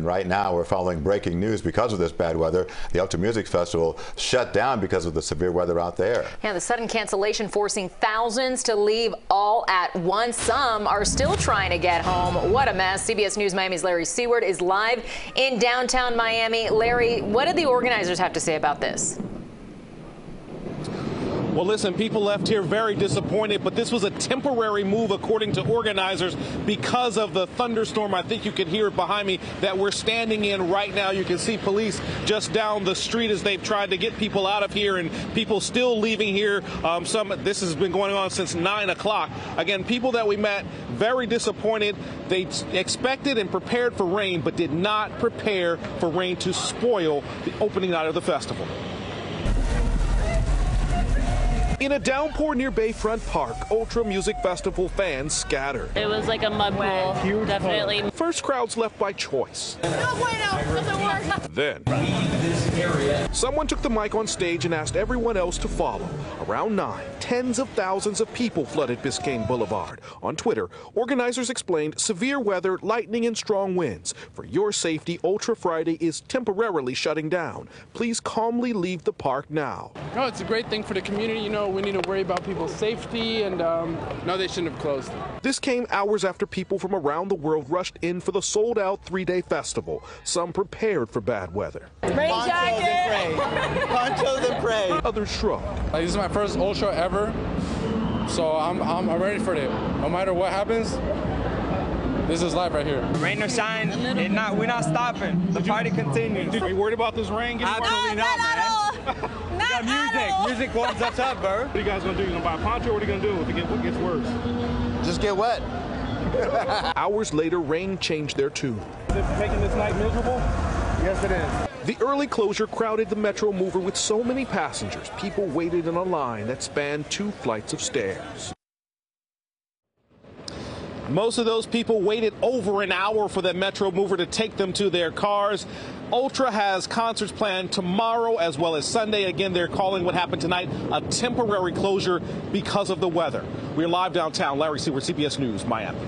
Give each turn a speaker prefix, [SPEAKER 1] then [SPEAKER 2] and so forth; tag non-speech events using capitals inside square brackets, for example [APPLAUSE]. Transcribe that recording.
[SPEAKER 1] And right now, we're following breaking news because of this bad weather. The Ultra Music Festival shut down because of the severe weather out there.
[SPEAKER 2] Yeah, the sudden cancellation forcing thousands to leave all at once. Some are still trying to get home. What a mess. CBS News Miami's Larry Seward is live in downtown Miami. Larry, what did the organizers have to say about this?
[SPEAKER 3] Well, listen, people left here very disappointed, but this was a temporary move, according to organizers, because of the thunderstorm. I think you can hear it behind me that we're standing in right now. You can see police just down the street as they've tried to get people out of here, and people still leaving here. Um, some this has been going on since 9 o'clock. Again, people that we met very disappointed. They expected and prepared for rain, but did not prepare for rain to spoil the opening night of the festival. In a downpour near Bayfront Park, Ultra Music Festival fans scatter.
[SPEAKER 4] It was like a mud pool, definitely.
[SPEAKER 3] First crowds left by choice. Then, someone took the mic on stage and asked everyone else to follow. Around 9, tens of thousands of people flooded Biscayne Boulevard. On Twitter, organizers explained severe weather, lightning, and strong winds. For your safety, Ultra Friday is temporarily shutting down. Please calmly leave the park now.
[SPEAKER 5] No, it's a great thing for the community. You know, we need to worry about people's safety, and um, no, they shouldn't have closed.
[SPEAKER 3] This came hours after people from around the world rushed in for the sold out three day festival, some prepared for bad weather.
[SPEAKER 6] Rain jacket! Ponchos and pray.
[SPEAKER 3] Others shrugged.
[SPEAKER 5] Like, this is my first Ultra ever, so I'm, I'm, I'm ready for it. No matter what happens, this is life right here.
[SPEAKER 7] Rain or shine, it not, we're not stopping. The party continues.
[SPEAKER 3] Are you worried about this rain?
[SPEAKER 7] Absolutely not, man.
[SPEAKER 6] Not
[SPEAKER 7] got music. Music warms us up, bro.
[SPEAKER 3] What are you guys gonna do? You gonna buy a poncho? What are you gonna do if it gets worse?
[SPEAKER 6] Just get wet. [LAUGHS]
[SPEAKER 3] Hours later, rain changed their tune.
[SPEAKER 5] Is it making this night miserable? Yes, it is.
[SPEAKER 3] The early closure crowded the Metromover with so many passengers. People waited in a line that spanned two flights of stairs. Most of those people waited over an hour for the Metromover to take them to their cars. Ultra has concerts planned tomorrow as well as Sunday. Again, they're calling what happened tonight a temporary closure because of the weather. We're live downtown. Larry Seward, CBS News, Miami.